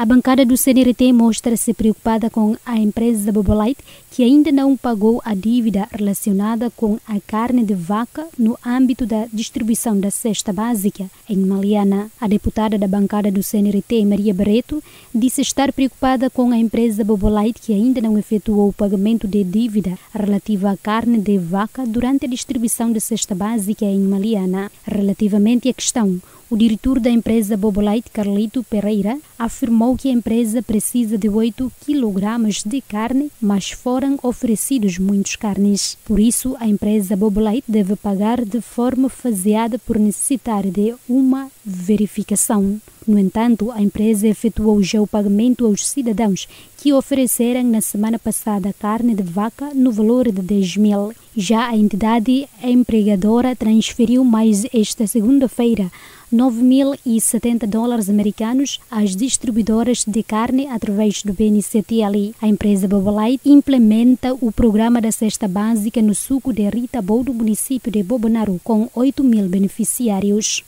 A bancada do CNRT mostra-se preocupada com a empresa Bobolite, que ainda não pagou a dívida relacionada com a carne de vaca no âmbito da distribuição da cesta básica em Maliana. A deputada da bancada do CNRT, Maria Barreto, disse estar preocupada com a empresa Bobolite, que ainda não efetuou o pagamento de dívida relativa à carne de vaca durante a distribuição da cesta básica em Maliana. Relativamente à questão, o diretor da empresa Bobolite, Carlito Pereira, afirmou que a empresa precisa de 8 kg de carne, mas foram oferecidos muitos carnes. Por isso, a empresa Bobolite deve pagar de forma faseada por necessitar de uma verificação. No entanto, a empresa efetuou já o pagamento aos cidadãos que ofereceram na semana passada carne de vaca no valor de 10 mil. Já a entidade empregadora transferiu mais esta segunda-feira 9.070 dólares americanos às distribuidoras de carne através do BNCTL. A empresa Bobolite implementa o programa da cesta básica no suco de Ritabou do município de Bobonaro, com 8 mil beneficiários.